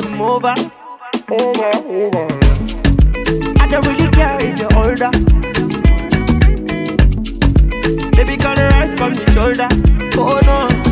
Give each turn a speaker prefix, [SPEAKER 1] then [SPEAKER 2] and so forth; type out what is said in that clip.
[SPEAKER 1] game over, over, over. I don't really care if you're older. Baby, girl, rise from the shoulder. Oh no.